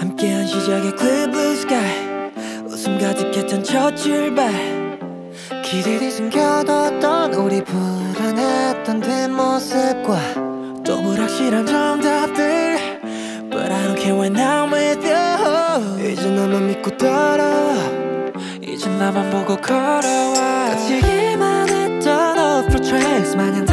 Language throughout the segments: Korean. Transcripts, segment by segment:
함께한 시작의 clear sky. 웃음 가득했던 첫 출발. 기대이 숨겨뒀던 우리 불안했던 뒷모습과 또 불확실한 정답들. But I don't care when I'm with you. 이제 나만 믿고 따라와 이제 나만 보고 걸어와. 까치기만 했던 off the tracks. 마냥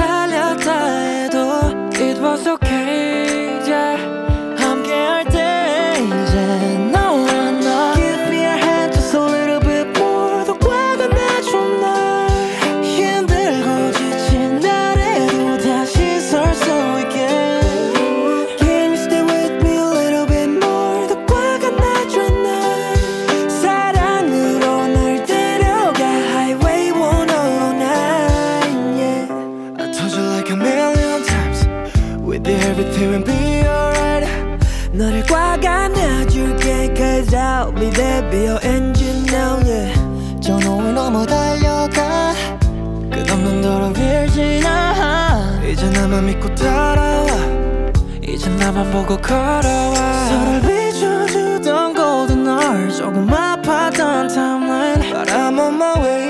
It will be alright 너를 꽉 안아줄게 Cause I'll be there Be your engine now yeah 저 노을 넘어 달려가 끝없는 도로 virgin아 이제 나만 믿고 따라와 이제 나만 보고 걸어와 서로를 비춰주던 golden hour 조금 아팠던 timeline But I'm on my way